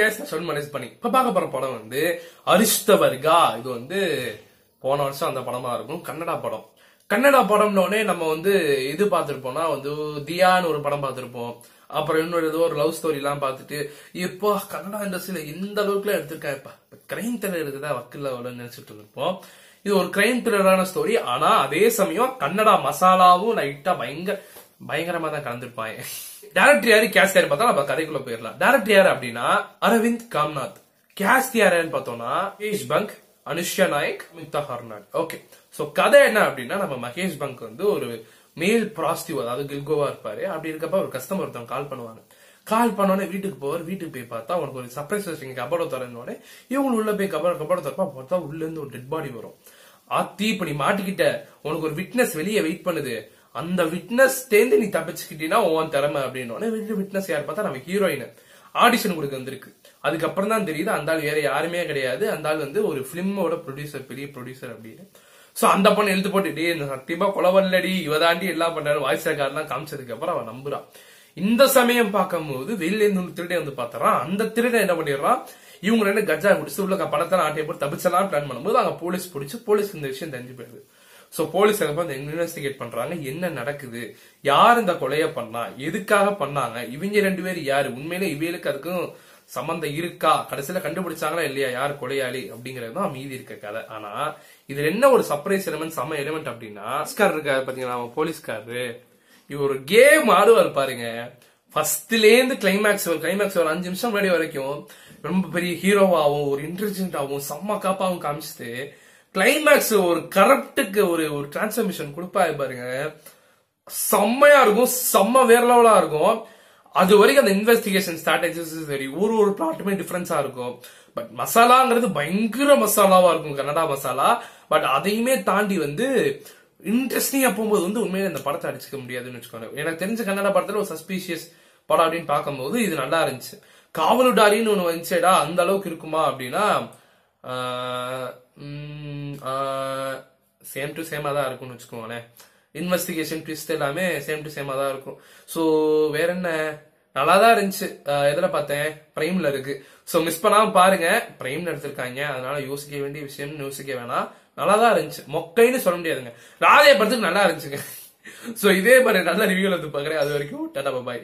Case ஷன் manage பண்ணி. இப்ப பார்க்க போற படம் வந்து அரிஷ்டவர்கா இது வந்து போன வருஷம் அந்த படமா இருக்கும். கன்னடா படம். கன்னடா படம்னோடனே நம்ம வந்து இது பார்த்திருப்போம்னா வந்து தியான்னு ஒரு படம் பார்த்திருப்போம். அப்புறம் இன்னொரு ஏதோ ஒரு லவ் ஸ்டோரி எல்லாம் பார்த்துட்டு இப்போ கன்னடா இண்டஸ்ட்ரியில இந்த அளவுக்குலாம் எடுத்திருக்காங்க இப்ப கிரைம் த்ரில்லர் இருக்குதா? வக்கில் அவ்வளவு நினைச்சிட்டு இருப்போம் இது ஒரு கிரைம் த்ரில்லரான ஸ்டோரி ஆனா அதே சமயம் கன்னடா மசாலாவும் லைட்டா பயங்கர பயங்கரமா தான் கலந்துருப்பாங்க டேரக்டர் யாரு? கேஸ்ட் யாரு பார்த்தா நம்ம கதைக்குள்ள போயிடலாம் டேரக்டர் யாரு அப்படின்னா? அரவிந்த் காம்நாத் கேஸ்ட் யாருன்னு பார்த்தோம்னா மகேஷ் பங்க் அனுஷ்யா நாயக் மித்தா ஹர்னாட் ஓகே சோ கதை என்ன அப்படின்னா நம்ம மகேஷ் பங்க் வந்து ஒரு மேல் ப்ராஸ்டிவ் அதாவது கில்கோவா இருப்பாரு. அப்படி இருக்கப்ப ஒரு கஸ்டமர் ஒருத்தவங்க கால் பண்ணுவாங்க. கால் பண்ணோடனே வீட்டுக்கு போவார். வீட்டுக்கு போய் பார்த்தா அவனுக்கு ஒரு சர்ப்ரைஸ் வச்சுங்க கபடம் திறந்தோடனே இவங்க உள்ள போய் கபடம் கபடம் தரப்பா பார்த்தா உள்ள இருந்து ஒரு டெட் பாடி வரும். ஆத்தி இப்ப நீ மாட்டிக்கிட்ட. உனக்கு ஒரு விட்னஸ் வெளியே வெயிட் பண்ணுது. அந்த விட்னஸ் தேர்ந்து நீ தப்பிச்சுக்கிட்டீங்கன்னா உன் திறமை அப்படின்னு வெளியே விட்னஸ் யார் பார்த்தா நம்ம ஹீரோயின் ஆடிஷன் கொடுக்க வந்திருக்கு. அதுக்கப்புறம் தான் தெரியுது அந்த ஆள் வேற யாருமே கிடையாது. அந்த ஆள் வந்து ஒரு பிலிமோட ப்ரொடியூசர் பெரிய ப்ரொடியூசர் அப்படின்னு. சோ அந்த பொண்ணு எழுத்து போட்டு டே இந்த சத்தியமா கொலவல்லடி இவ தாண்டி எல்லாம் பண்றாரு வாய்ஸ் ரெக்கார்ட்லாம் காமிச்சதுக்கு அப்புறம் அவன் நம்புறான். இந்த சமயம் பார்க்கும்போது வெளியில இருந்து ஒரு திருடன் வந்து பாத்துறான் அந்த திருடன் என்ன பண்ணிடுறான்? இவங்க ரெண்டு கஜா குடிச்சு உள்ள படத்தை ஆட்டையை போட்டு தப்பிச்சலாம் பிளான் பண்ணும்போது அங்க போலீஸ் பிடிச்சி போலீஸ் இந்த விஷயம் தெரிஞ்சு போயிடுது. ஸோ போலீஸ் அந்த இன்வெஸ்டிகேட் பண்றாங்க என்ன நடக்குது யார் இந்த கொலையை பண்ணா எதுக்காக பண்ணாங்க இவங்க ரெண்டு பேரும் யாரு உண்மையிலே இவங்களுக்கு அதுக்கும் சம்பந்தம் இருக்கா கடைசியில கண்டுபிடிச்சாங்களா இல்லையா யார் கொலையாளி அப்படிங்கறது தான் மீதி இருக்க கதை. ஆனா இதுல என்ன ஒரு சர்ப்ரைஸ் எலிமெண்ட் செம்ம எலிமெண்ட் அப்படின்னா போலீஸ்கார் இருக்காரு பாத்தீங்களா அவன் போலீஸ்காரரு இவர் கேம் ஆடுவார் பாருங்க. ஃபர்ஸ்ட்ல இருந்து கிளைமேக்ஸ் ஒரு கிளைமேக்ஸ் ஒரு அஞ்சு நிமிஷம் முன்னாடி வரைக்கும் ரொம்ப பெரிய ஹீரோவாகவும் ஒரு இன்டெலிஜென்ட்டாகவும் செம்ம காப்பாவும் காமிச்சிட்டு கிளைமேக்ஸ் ஒரு கரப்டுக்கு ஒரு ஒரு டிரான்ஸ்ஃபர்மேஷன் கொடுப்பாரு பாருங்க. செம்மையா இருக்கும் செம்ம வேற லெவலா இருக்கும். அது வரைக்கும் அந்த இன்வெஸ்டிகேஷன் ஸ்ட்ராட்டஜிஸ் சரி ஒரு ஒரு பிளாட்டுமே டிஃபரன்ஸா இருக்கும். பட் மசாலாங்கிறது பயங்கர மசாலாவா இருக்கும் கன்னடா மசாலா பட் அதையுமே தாண்டி வந்து இன்ட்ரெஸ்டிங்கா போகும்போது வந்து உண்மையிலே இந்த படத்தை அடிச்சுக்க முடியாதுன்னு வச்சுக்கோங்க எனக்கு தெரிஞ்ச கன்னட படத்துல ஒரு சஸ்பீஷியஸ் படம் அப்படின்னு பார்க்கும்போது இது நல்லா இருந்துச்சு. காவலுடாரின்னு ஒன்று வந்துச்சேடா அந்த அளவுக்கு இருக்குமா அப்படின்னா சேம் டு சேமாக தான் இருக்கும்னு வச்சுக்கோங்களேன். இன்வெஸ்டிகேஷன் ட்விஸ்ட் எல்லாமே சேம் டு சேமாக தான் இருக்கும். ஸோ வேற என்ன? நல்லா தான் இருந்துச்சு எதில் பார்த்தேன்? ப்ரைமில் இருக்கு. ஸோ மிஸ் பண்ணாமல் பாருங்க. ப்ரைம்ல எடுத்திருக்காங்க. அதனால யோசிக்க வேண்டிய விஷயம்னு யோசிக்க வேணாம். நல்லா தான் இருந்துச்சு. மொக்கைன்னு சொல்ல முடியாதுங்க. ராதைய படத்துக்கு நல்லா இருந்துச்சுங்க. ஸோ இதே மாதிரி நல்ல ரிவ்யூல இருந்து பார்க்குறேன். அது வரைக்கும் டாடா பாய்